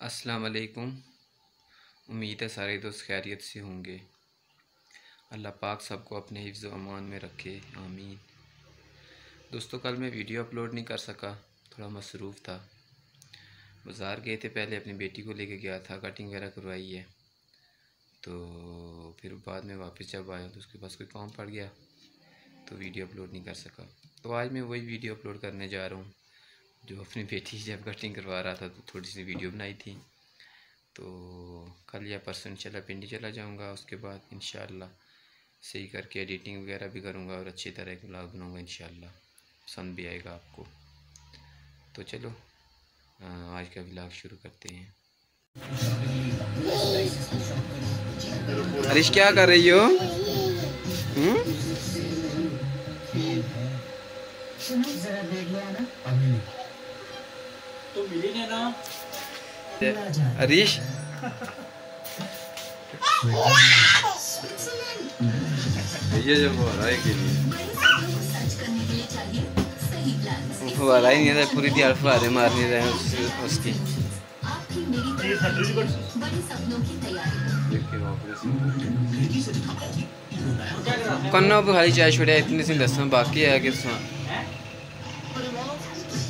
अस्सलाम वालेकुम। उम्मीद है सारे दोस्त खैरियत से होंगे। अल्लाह पाक सबको अपने हिफ्ज़ अमान में रखे। आमीन। दोस्तों, कल मैं वीडियो अपलोड नहीं कर सका, थोड़ा मसरूफ़ था। बाज़ार गए थे पहले, अपनी बेटी को लेके गया था, कटिंग वगैरह करवाई है। तो फिर बाद में वापस जब आया तो उसके पास कोई काम पड़ गया तो वीडियो अपलोड नहीं कर सका। तो आज मैं वही वीडियो अपलोड करने जा रहा हूँ। जो अपनी बेटी से जब कटिंग करवा रहा था तो थोड़ी सी वीडियो बनाई थी। तो कल या परसों चला पिंडी चला जाऊँगा। उसके बाद इन सही करके एडिटिंग वगैरह भी करूँगा और अच्छी तरह के ब्लॉग बनाऊँगा इन पसंद भी आएगा आपको। तो चलो आज का ब्लॉग शुरू करते हैं। हरीश क्या कर रही हो? हम्म? जरा देख लिया ना? तो मिलेंगे ना। हरीश? ये जो फुहारा के लिए। फुहारा ही नहीं था पूरी दिहाड़ फुहारे मारने रहे उस, उसकी। कन्ना खाली चाय छोड़ा इतनी सी दसा बाकी है कि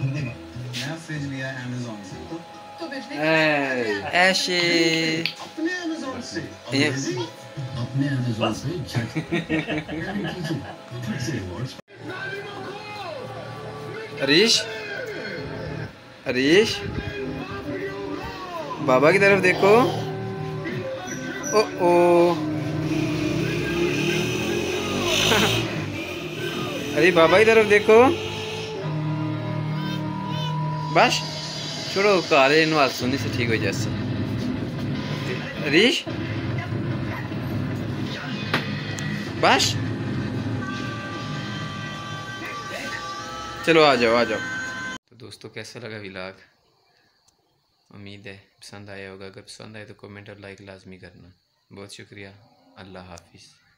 नया फ्रिज लिया अमेज़न से। ऐशे। अपने अमेज़न से। अपने अमेज़न से हरीश? हरीश? बाबा की तरफ़ देखो। ओ ओ अरे बाबा की तरफ़ देखो। बस। छोड़ो काले इन सुनने से ठीक हो जैसे हरीश? बस। चलो, आ जाओ आ जाओ। तो दोस्तों, कैसा लगा विलाग उम्मीद है, पसंद आया होगा। अगर पसंद आए तो कमेंट और लाइक लाजमी करना। बहुत शुक्रिया। अल्लाह हाफिज़।